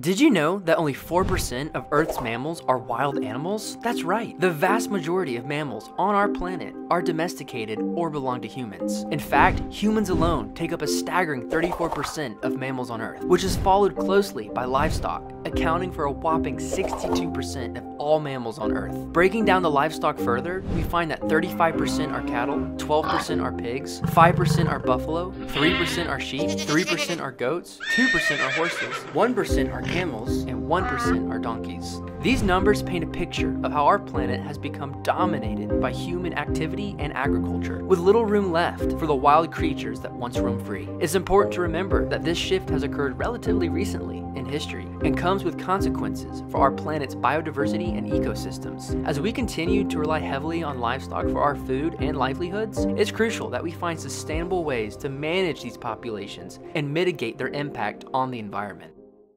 Did you know that only 4% of Earth's mammals are wild animals? That's right. The vast majority of mammals on our planet are domesticated or belong to humans. In fact, humans alone take up a staggering 34% of mammals on Earth, which is followed closely by livestock, accounting for a whopping 62% of all mammals on Earth. Breaking down the livestock further, we find that 35% are cattle, 12% are pigs, 5% are buffalo, 3% are sheep, 3% are goats, 2% are horses, 1% are camels, 1% are donkeys. These numbers paint a picture of how our planet has become dominated by human activity and agriculture, with little room left for the wild creatures that once roamed free. It's important to remember that this shift has occurred relatively recently in history and comes with consequences for our planet's biodiversity and ecosystems. As we continue to rely heavily on livestock for our food and livelihoods, it's crucial that we find sustainable ways to manage these populations and mitigate their impact on the environment.